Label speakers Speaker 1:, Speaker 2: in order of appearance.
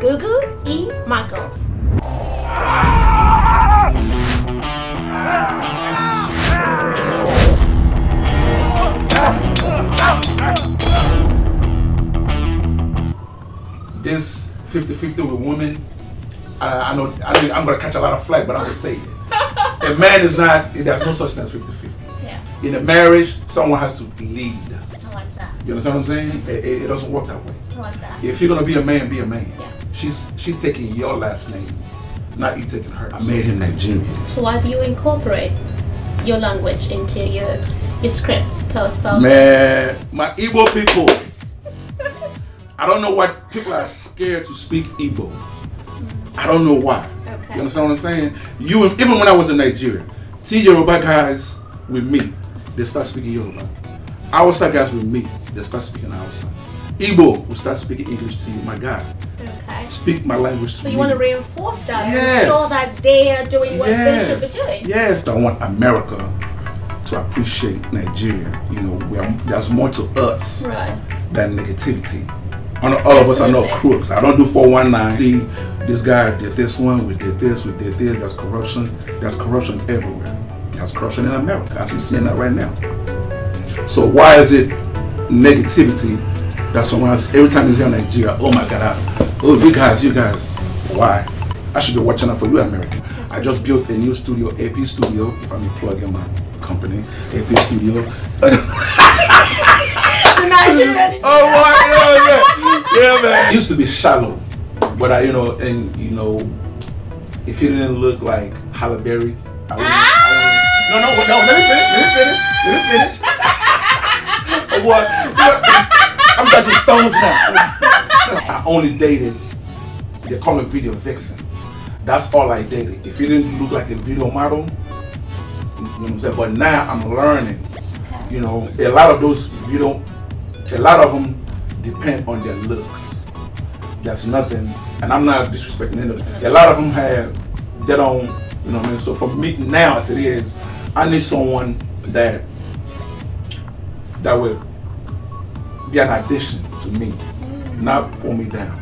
Speaker 1: Gugu E. Michaels.
Speaker 2: This 50-50 with women, I, I know I I'm gonna catch a lot of flack, but I'm gonna say it. a man is not. There's no such thing as 50-50.
Speaker 1: Yeah,
Speaker 2: In a marriage, someone has to lead.
Speaker 1: I like that.
Speaker 2: You understand what I'm saying? Mm-hmm. It, it, it doesn't work that way.
Speaker 1: I like that.
Speaker 2: If you're gonna be a man, be a man.
Speaker 1: Yeah.
Speaker 2: She's she's taking your last name, not you taking her. I made him Nigerian.
Speaker 1: So why do you incorporate your language into your your script? Tell us about it.
Speaker 2: Man, my Igbo people. I don't know why people are scared to speak Igbo. I don't know why.
Speaker 1: Okay.
Speaker 2: You understand what I'm saying? You even when I was in Nigeria, see Yoruba guys with me, they start speaking Yoruba. Hausa guys with me, they start speaking Hausa. Igbo will start speaking English to you. My God,
Speaker 1: Okay.
Speaker 2: speak my language to
Speaker 1: So
Speaker 2: me.
Speaker 1: you want to reinforce that
Speaker 2: Yes.
Speaker 1: and ensure that they are doing what they should be doing.
Speaker 2: yes. I want America to appreciate Nigeria. You know, we are, there's more to us.
Speaker 1: Right.
Speaker 2: than negativity. All of us are not crooks. I don't do 419. See, this guy did this one, we did this, we did this. There's corruption. There's corruption everywhere. There's corruption in America, as we're seeing that right now. So why is it negativity that someone else, every time you hear Nigeria, oh my God, I, oh you guys, you guys, why? I should be watching out for you, America. I just built a new studio, AP Studio, if I may plug in my company, AP Studio.
Speaker 1: The Nigerian.
Speaker 2: Oh my oh, god, oh, yeah, yeah, man. It used to be shallow, but I, you know, and you know, if you didn't look like Halle Berry, I wouldn't. Ah! No, no, no. Let me finish. Let me finish. Let me finish. what? I'm touching stones now. I only dated. Call them video vixens. That's all I dated. If you didn't look like a video model, you know what I'm saying. But now I'm learning. You know, a lot of those video a lot of them depend on their looks. That's nothing, and I'm not disrespecting any of them. A lot of them have, they don't, you know what I mean? So for me now, as it is, I need someone that, that will be an addition to me, not pull me down.